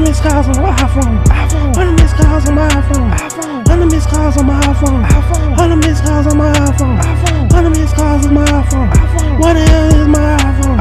missed calls on my iPhone. Hundred missed calls on my iPhone. Hundred missed calls on my iPhone. Hundred missed calls on my iPhone. Hundred missed calls on my iPhone. What the hell is my iPhone?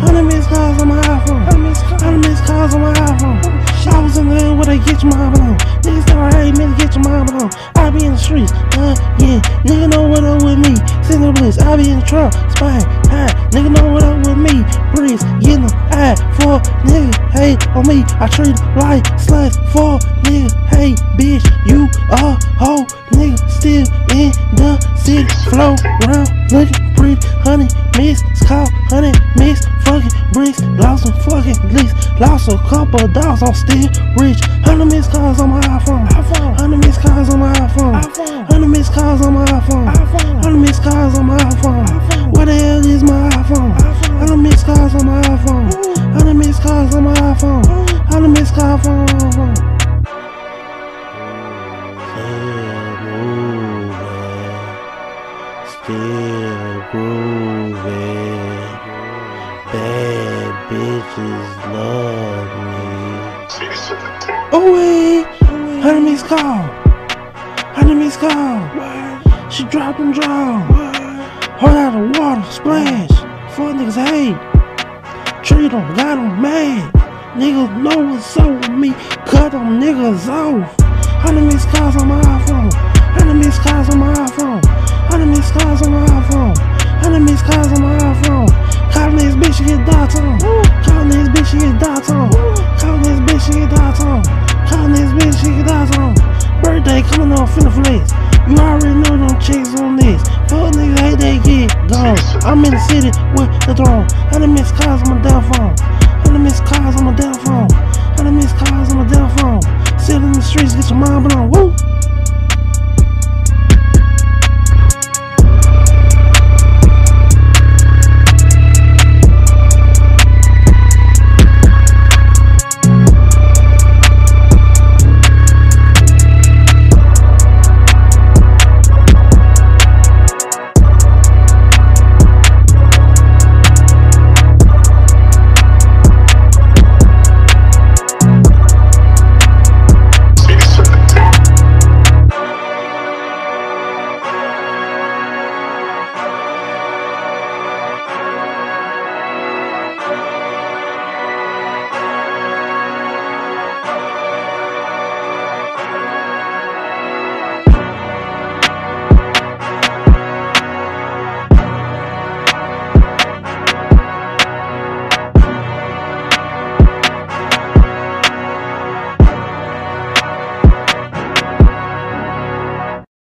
Hundred missed calls on my iPhone. Hundred missed calls on my iPhone. I was in there where they get your mama on. Niggas start hating me to get your mama on. I be in the streets, uh, yeah. Nigga know what up with me. Single bliss, I be in the truck, spine, high. Nigga know what up me. Breeze, getting them eye for nigga. Hey, on me, I treat like sluts for nigga. Hey, bitch, you a hoe, nigga. Still in the city, flow around, looking pretty, honey. Miss, call, honey, miss, fucking bricks. Lost some fucking leaks, lost a couple dollars, I'm still rich. Hundred missed calls on my iPhone. Still grooving. Bad bitches love me. Oh wait, call, honey miss call. She dropped and draw. Hold out the water, splash. Fuck niggas hate. Treat them, got them mad. Niggas know what's up with me. Cut them niggas off. Honey miss calls on my iPhone. Honey miss calls on my iPhone. Hundred million missed calls on my iPhone. Hundred million missed calls on my iPhone. Calling this bitch, she get dots on. Calling this bitch, she get dots on. Calling this bitch, she get dots on. Calling this bitch, she get dots on. Birthday coming off in the flex. You already know them chicks on this. Fuck niggas hate they get gone. I'm in the city with the throne. Hundred million missed calls on my damn phone. Hundred million missed calls on my damn phone. Hundred million missed calls on my damn phone. Sitting in the streets, get your mind blown. Woo!